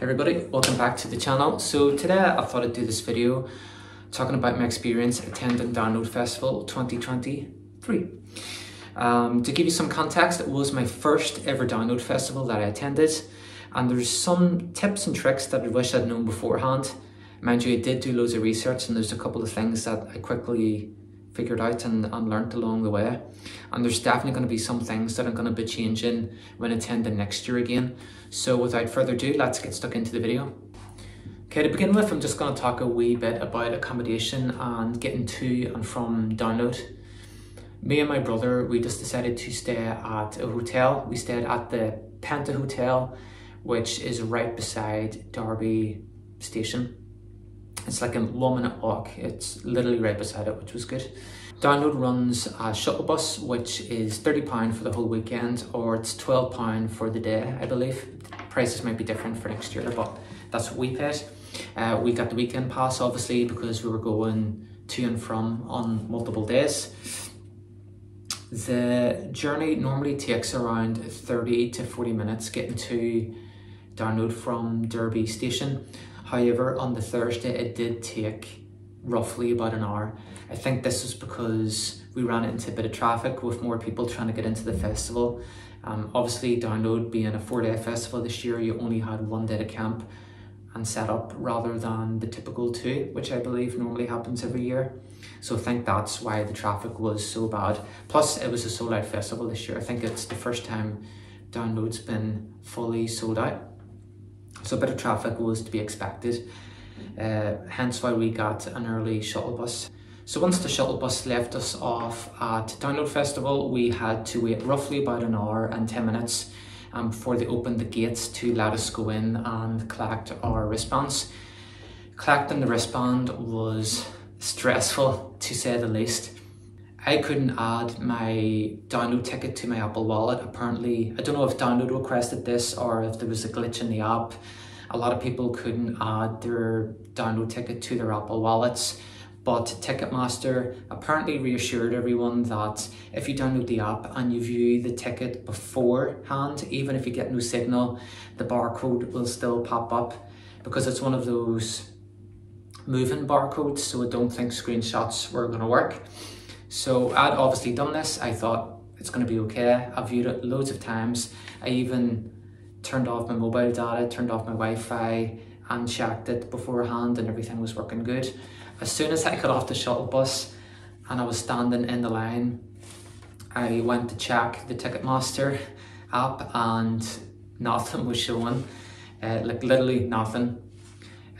everybody, welcome back to the channel. So today I thought I'd do this video talking about my experience attending Download Festival 2023. Um, to give you some context, it was my first ever Download Festival that I attended and there's some tips and tricks that I wish I'd known beforehand. Mind you, I did do loads of research and there's a couple of things that I quickly figured out and, and learnt along the way. And there's definitely going to be some things that I'm going to be changing when attending next year again. So without further ado, let's get stuck into the video. Okay, to begin with, I'm just going to talk a wee bit about accommodation and getting to and from download. Me and my brother, we just decided to stay at a hotel. We stayed at the Penta Hotel, which is right beside Derby Station. It's like a one minute walk. It's literally right beside it, which was good. Download runs a shuttle bus, which is £30 for the whole weekend, or it's £12 for the day, I believe. Prices might be different for next year, but that's what we paid. Uh, we got the weekend pass, obviously, because we were going to and from on multiple days. The journey normally takes around 30 to 40 minutes getting to download from Derby station. However, on the Thursday, it did take roughly about an hour. I think this was because we ran into a bit of traffic with more people trying to get into the festival. Um, obviously, Download being a four day festival this year, you only had one day to camp and set up rather than the typical two, which I believe normally happens every year. So I think that's why the traffic was so bad. Plus, it was a sold out festival this year. I think it's the first time Download's been fully sold out. So a bit of traffic was to be expected, uh, hence why we got an early shuttle bus. So once the shuttle bus left us off at Download Festival, we had to wait roughly about an hour and 10 minutes um, before they opened the gates to let us go in and collect our wristbands. Collecting the wristband was stressful to say the least. I couldn't add my download ticket to my Apple Wallet. Apparently, I don't know if download requested this or if there was a glitch in the app. A lot of people couldn't add their download ticket to their Apple Wallets. But Ticketmaster apparently reassured everyone that if you download the app and you view the ticket beforehand, even if you get no signal, the barcode will still pop up because it's one of those moving barcodes, so I don't think screenshots were going to work. So I'd obviously done this. I thought it's going to be okay. I've viewed it loads of times. I even turned off my mobile data, turned off my Wi-Fi and checked it beforehand and everything was working good. As soon as I got off the shuttle bus and I was standing in the line, I went to check the Ticketmaster app and nothing was showing, uh, like literally nothing.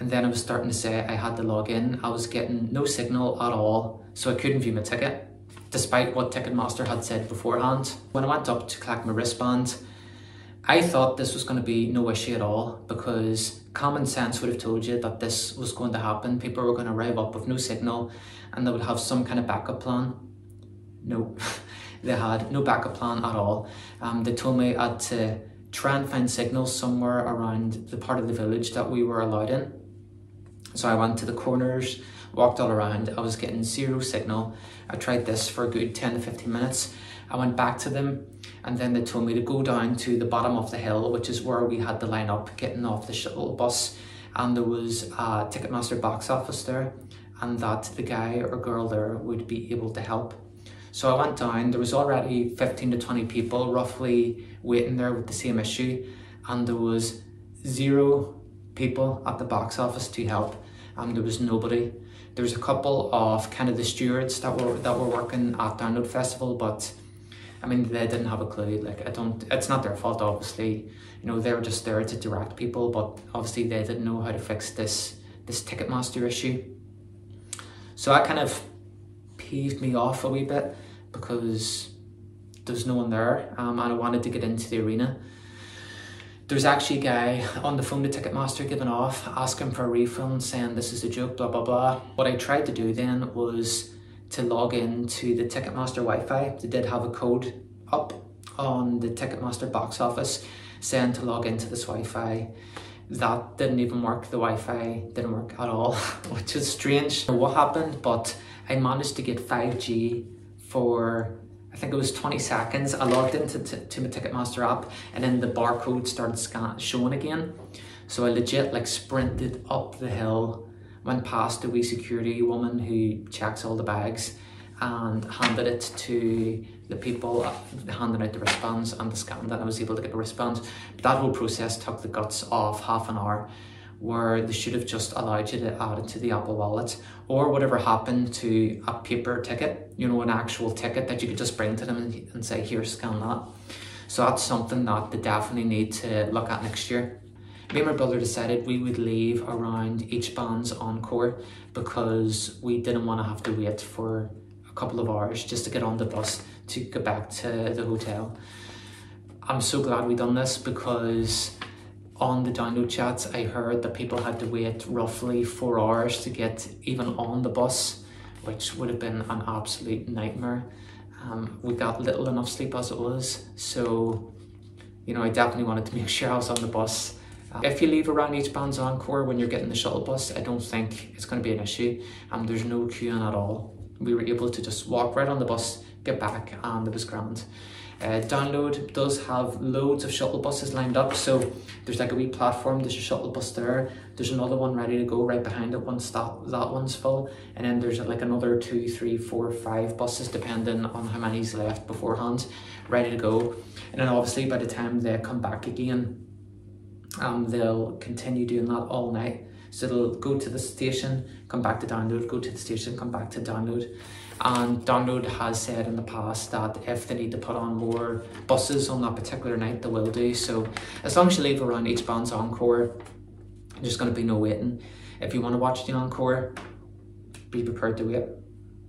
And then I was starting to say I had to log in. I was getting no signal at all so I couldn't view my ticket, despite what Ticketmaster had said beforehand. When I went up to collect my wristband, I thought this was going to be no issue at all because common sense would have told you that this was going to happen. People were going to arrive up with no signal and they would have some kind of backup plan. No, they had no backup plan at all. Um, they told me I had to try and find signal somewhere around the part of the village that we were allowed in. So I went to the corners, walked all around. I was getting zero signal. I tried this for a good 10 to 15 minutes. I went back to them and then they told me to go down to the bottom of the hill, which is where we had the line up getting off the shuttle bus. And there was a Ticketmaster box office there and that the guy or girl there would be able to help. So I went down, there was already 15 to 20 people roughly waiting there with the same issue and there was zero people at the box office to help and there was nobody. There was a couple of kind of the stewards that were that were working at Download Festival, but I mean they didn't have a clue. Like I don't, it's not their fault, obviously. You know they were just there to direct people, but obviously they didn't know how to fix this this Ticketmaster issue. So that kind of peeved me off a wee bit because there's no one there, um, and I wanted to get into the arena there's actually a guy on the phone to Ticketmaster giving off, asking for a refund, saying this is a joke, blah, blah, blah. What I tried to do then was to log in to the Ticketmaster Wi-Fi. They did have a code up on the Ticketmaster box office saying to log into this Wi-Fi. That didn't even work. The Wi-Fi didn't work at all, which is strange. What happened, but I managed to get 5G for I think it was 20 seconds. I logged into to my Ticketmaster app and then the barcode started scan showing again. So I legit like sprinted up the hill, went past the wee security woman who checks all the bags and handed it to the people uh, handing out the wristbands and the scan that I was able to get the wristbands. That whole process took the guts off half an hour where they should have just allowed you to add it to the Apple Wallet or whatever happened to a paper ticket, you know, an actual ticket that you could just bring to them and, and say, here, scan that. So that's something that they definitely need to look at next year. Me and my brother decided we would leave around each band's encore because we didn't want to have to wait for a couple of hours just to get on the bus to go back to the hotel. I'm so glad we done this because on the download chats I heard that people had to wait roughly four hours to get even on the bus which would have been an absolute nightmare. Um, we got little enough sleep as it was so you know I definitely wanted to make sure I was on the bus if you leave around each band's encore when you're getting the shuttle bus, I don't think it's going to be an issue. Um, there's no queuing at all. We were able to just walk right on the bus, get back, and it was grand. Uh, download does have loads of shuttle buses lined up, so there's like a wee platform, there's a shuttle bus there, there's another one ready to go right behind it once that, that one's full, and then there's like another two, three, four, five buses depending on how many's left beforehand, ready to go. And then obviously by the time they come back again, um, they'll continue doing that all night. So they'll go to the station, come back to download, go to the station, come back to download. And download has said in the past that if they need to put on more buses on that particular night, they will do. So as long as you leave around each band's encore, there's going to be no waiting. If you want to watch the encore, be prepared to wait.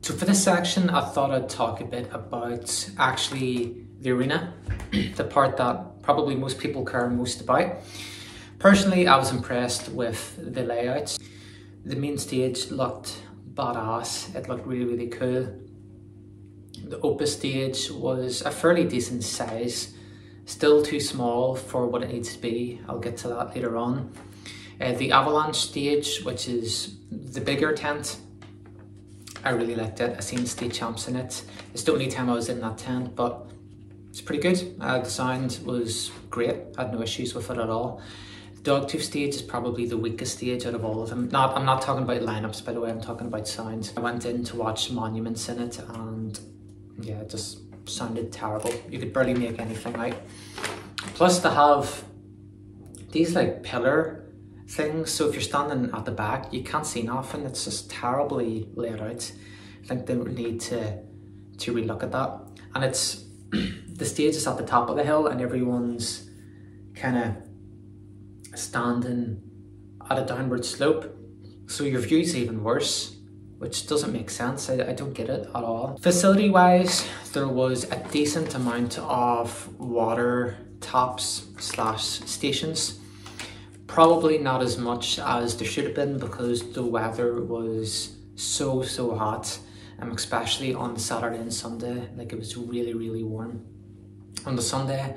So for this section, I thought I'd talk a bit about actually the arena, the part that probably most people care most about. Personally, I was impressed with the layouts. The main stage looked badass. It looked really, really cool. The Opus stage was a fairly decent size, still too small for what it needs to be. I'll get to that later on. Uh, the Avalanche stage, which is the bigger tent, I really liked it. I seen state champs in it. It's the only time I was in that tent, but it's pretty good. Uh, the sound was great. I had no issues with it at all. Dogtooth stage is probably the weakest stage out of all of them. Not, I'm not talking about lineups, by the way, I'm talking about sound. I went in to watch Monuments in it and yeah, it just sounded terrible. You could barely make anything out. Plus to have these like pillar things, so if you're standing at the back, you can't see nothing. It's just terribly laid out. I think they need to, to relook at that. And it's, the stage is at the top of the hill and everyone's kind of standing at a downward slope. So your view's even worse, which doesn't make sense. I, I don't get it at all. Facility wise, there was a decent amount of water tops slash stations. Probably not as much as there should have been because the weather was so, so hot. Um, especially on Saturday and Sunday, like it was really, really warm. On the Sunday,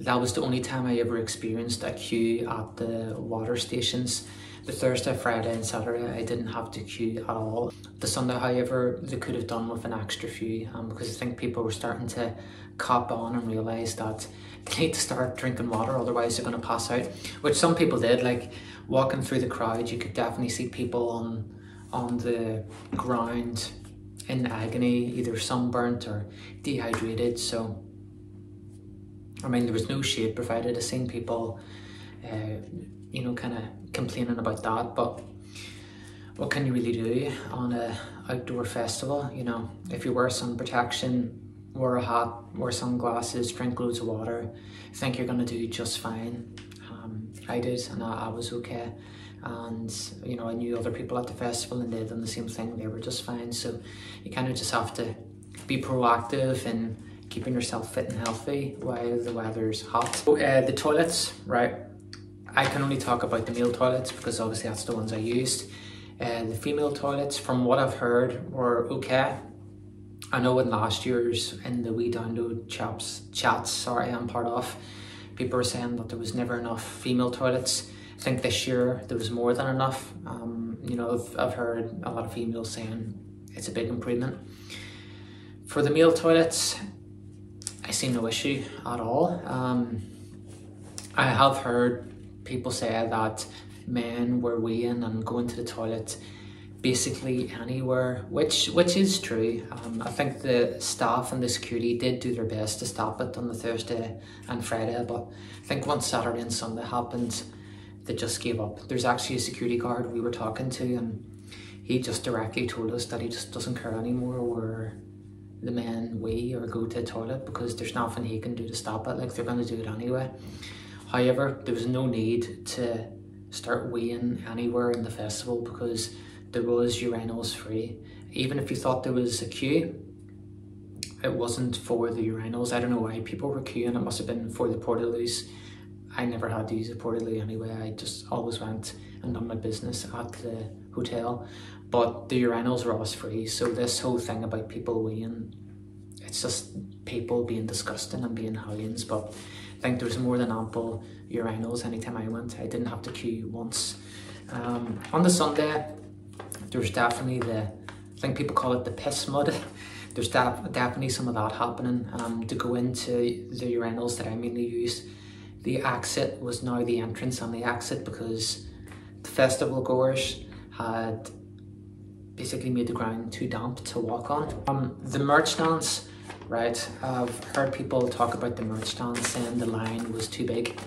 that was the only time I ever experienced a queue at the water stations. The Thursday, Friday and Saturday I didn't have to queue at all. The Sunday however they could have done with an extra few um, because I think people were starting to cop on and realise that they need to start drinking water otherwise they're going to pass out which some people did like walking through the crowd you could definitely see people on on the ground in agony either sunburnt or dehydrated so I mean, there was no shade provided. I've seen people, uh, you know, kind of complaining about that, but what can you really do on a outdoor festival? You know, if you wear sun protection, wear a hat, wear sunglasses, drink loads of water, think you're gonna do just fine. Um, I did, and I, I was okay. And you know, I knew other people at the festival, and they done the same thing. They were just fine. So you kind of just have to be proactive and keeping yourself fit and healthy while the weather's hot. So, uh, the toilets, right? I can only talk about the male toilets because obviously that's the ones I used. Uh, the female toilets, from what I've heard, were okay. I know in last year's in the We Download chaps, chats, sorry, I'm part of, people were saying that there was never enough female toilets. I think this year there was more than enough. Um, you know, I've, I've heard a lot of females saying it's a big improvement. For the male toilets, see no issue at all. Um, I have heard people say that men were weeing and going to the toilet basically anywhere, which which is true. Um, I think the staff and the security did do their best to stop it on the Thursday and Friday, but I think once Saturday and Sunday happened, they just gave up. There's actually a security guard we were talking to, and he just directly told us that he just doesn't care anymore where the men wee or go to the toilet because there's nothing he can do to stop it. Like they're going to do it anyway. However, there was no need to start weeing anywhere in the festival because there was urinals free. Even if you thought there was a queue, it wasn't for the urinals. I don't know why people were queuing. It must have been for the portaloos. I never had to use a portaloo anyway. I just always went and done my business at the hotel. But the urinals were always free. So this whole thing about people weeing, it's just people being disgusting and being hellions. But I think there was more than ample urinals anytime I went. I didn't have to queue once. Um, on the Sunday, there's definitely the, I think people call it the piss mud. There's definitely some of that happening. Um, to go into the urinals that I mainly use, the exit was now the entrance and the exit because the festival goers had basically made the ground too damp to walk on. Um, the merch stands, right, I've heard people talk about the merch stands saying the line was too big.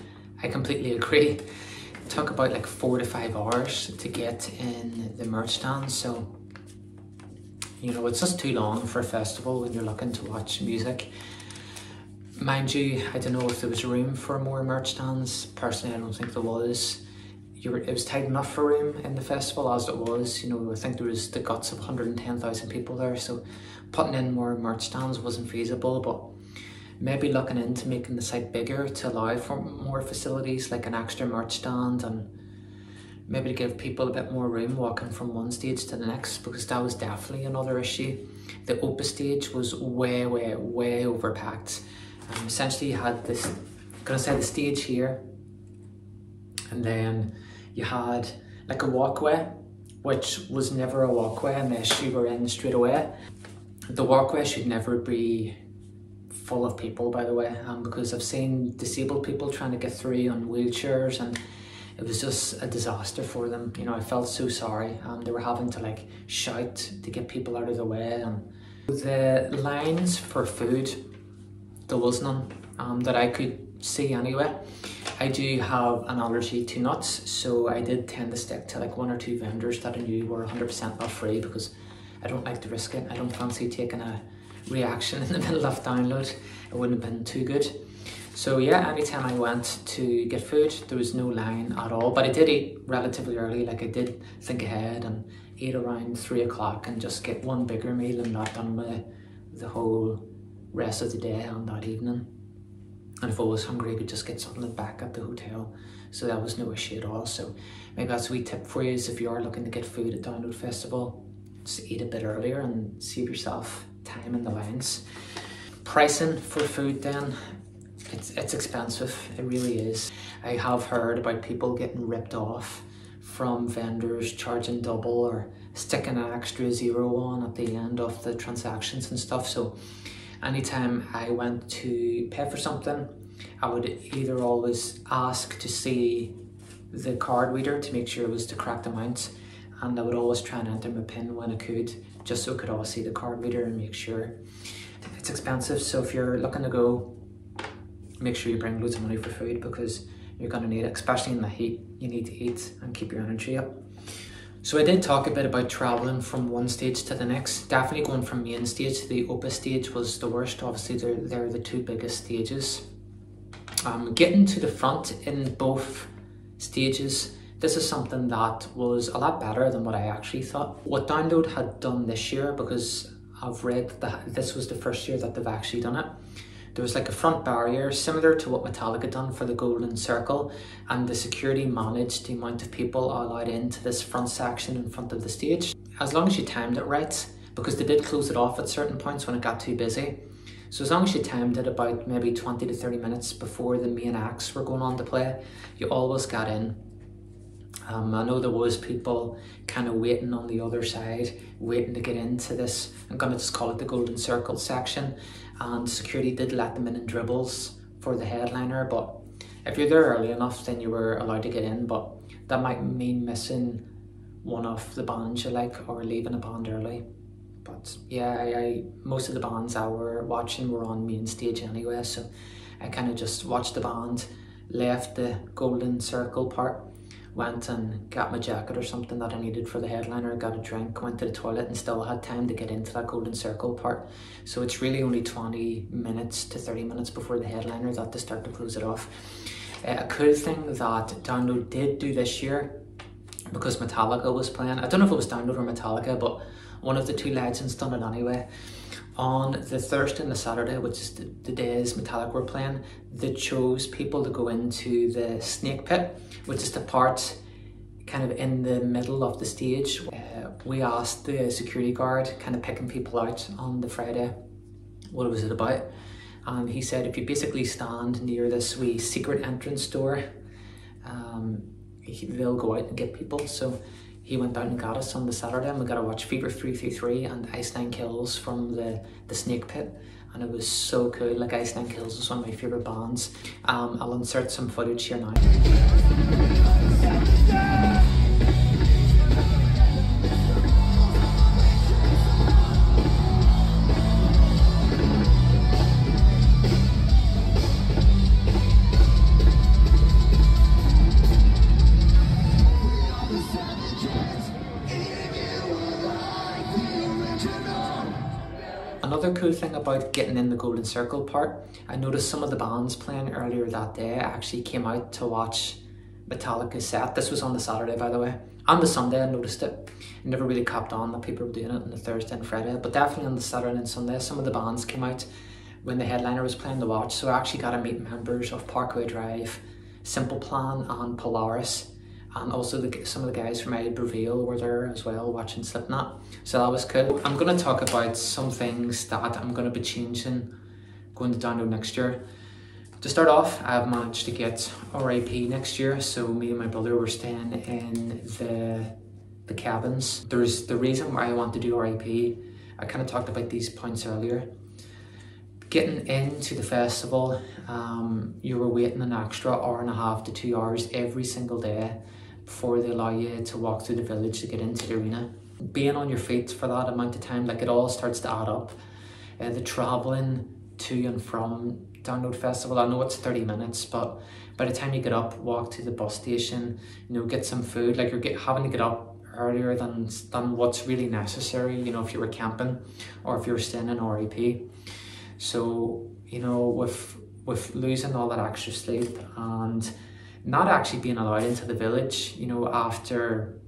I completely agree. It took about like four to five hours to get in the merch stand, so you know, it's just too long for a festival when you're looking to watch music. Mind you, I don't know if there was room for more merch stands. Personally, I don't think there was. It was tight enough for room in the festival as it was. You know, I think there was the guts of 110,000 people there, so putting in more merch stands wasn't feasible. But maybe looking into making the site bigger to allow for more facilities like an extra merch stand and maybe to give people a bit more room walking from one stage to the next because that was definitely another issue. The Opus stage was way, way, way overpacked. Um, essentially you had this, I'm gonna say the stage here and then you had like a walkway which was never a walkway unless you were in straight away. The walkway should never be full of people by the way um, because I've seen disabled people trying to get through on wheelchairs and it was just a disaster for them. You know, I felt so sorry. Um, they were having to like shout to get people out of the way. And the lines for food, there was none um, that I could see anyway. I do have an allergy to nuts, so I did tend to stick to like one or two vendors that I knew were 100% not free because I don't like to risk it. I don't fancy taking a reaction in the middle of download. It wouldn't have been too good. So yeah, anytime I went to get food, there was no line at all. But I did eat relatively early, like I did think ahead and eat around three o'clock and just get one bigger meal and not done with the whole rest of the day and that evening. And if I was hungry, I could just get something back at the hotel. So that was no issue at all. So maybe that's a wee tip for you is if you are looking to get food at Download Festival, just eat a bit earlier and save yourself time in the lines. Pricing for food then, it's, it's expensive, it really is. I have heard about people getting ripped off from vendors charging double or sticking an extra zero on at the end of the transactions and stuff. So anytime I went to pay for something, I would either always ask to see the card reader to make sure it was the correct amount and I would always try and enter my PIN when I could just so I could always see the card reader and make sure it's expensive. So if you're looking to go make sure you bring loads of money for food because you're going to need it, especially in the heat. You need to eat and keep your energy up. So I did talk a bit about traveling from one stage to the next. Definitely going from main stage to the Opus stage was the worst. Obviously, they're, they're the two biggest stages. Um, getting to the front in both stages, this is something that was a lot better than what I actually thought. What Download had done this year, because I've read that this was the first year that they've actually done it, there was like a front barrier similar to what Metallica done for the Golden Circle and the security managed the amount of people allowed into this front section in front of the stage. As long as you timed it right, because they did close it off at certain points when it got too busy. So as long as you timed it about maybe 20 to 30 minutes before the main acts were going on to play, you always got in. Um, I know there was people kind of waiting on the other side, waiting to get into this. I'm gonna just call it the Golden Circle section and security did let them in in dribbles for the headliner, but If you're there early enough, then you were allowed to get in, but that might mean missing one of the bands you like or leaving a band early. But yeah, I, I most of the bands I were watching were on main stage anyway, so I kind of just watched the band, left the golden circle part, went and got my jacket or something that I needed for the headliner, got a drink, went to the toilet and still had time to get into that golden circle part. So it's really only 20 minutes to 30 minutes before the headliner that they start to close it off. Uh, a cool thing that Download did do this year because Metallica was playing. I don't know if it was Download or Metallica, but one of the two legends done it anyway. On the Thursday and the Saturday, which is the, the days Metallica were playing, they chose people to go into the snake pit, which is the part kind of in the middle of the stage. Uh, we asked the security guard, kind of picking people out on the Friday, what was it about? And he said if you basically stand near this wee secret entrance door, um, they'll go out and get people. So he went down and got us on the Saturday and we got to watch Fever 333 and Ice Nine Kills from the, the Snake Pit. And it was so cool. Like Ice Nine Kills is one of my favourite bands. Um, I'll insert some footage here now. Another cool thing about getting in the Golden Circle part, I noticed some of the bands playing earlier that day actually came out to watch Metallica set. This was on the Saturday, by the way. On the Sunday, I noticed it. I never really copped on that people were doing it on the Thursday and Friday, but definitely on the Saturday and Sunday, some of the bands came out when the headliner was playing to watch. So I actually got to meet members of Parkway Drive, Simple Plan, and Polaris and also the, some of the guys from Edinburgh Reveal were there as well watching Slipknot. So that was cool. I'm going to talk about some things that I'm going to be changing going to download next year. To start off, I've managed to get RIP next year, so me and my brother were staying in the the cabins. There's the reason why I want to do RIP. I kind of talked about these points earlier. Getting into the festival, um, you were waiting an extra hour and a half to two hours every single day before they allow you to walk through the village to get into the arena. Being on your feet for that amount of time, like it all starts to add up. Uh, the traveling to and from Download Festival, I know it's 30 minutes, but by the time you get up, walk to the bus station, you know, get some food, like you're get, having to get up earlier than, than what's really necessary, you know, if you were camping or if you were staying in RIP. So, you know, with with losing all that extra sleep and not actually being allowed into the village, you know, after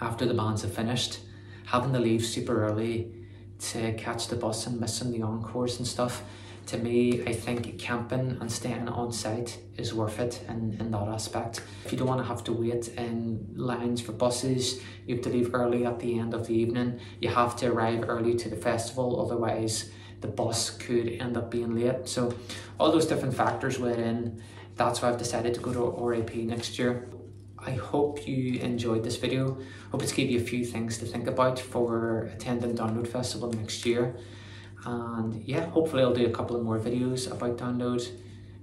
after the bands have finished, having to leave super early to catch the bus and missing the encores and stuff. To me, I think camping and staying on site is worth it in, in that aspect. If you don't want to have to wait in lines for buses, you have to leave early at the end of the evening. You have to arrive early to the festival, otherwise the bus could end up being late. So all those different factors went in that's why I've decided to go to RIP next year. I hope you enjoyed this video. Hope it's gave you a few things to think about for attending Download Festival next year. And yeah, hopefully I'll do a couple of more videos about Download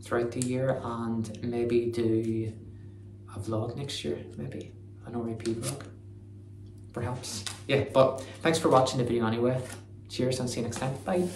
throughout the year and maybe do a vlog next year, maybe an RIP vlog, perhaps. Yeah, but thanks for watching the video anyway. Cheers and see you next time. Bye.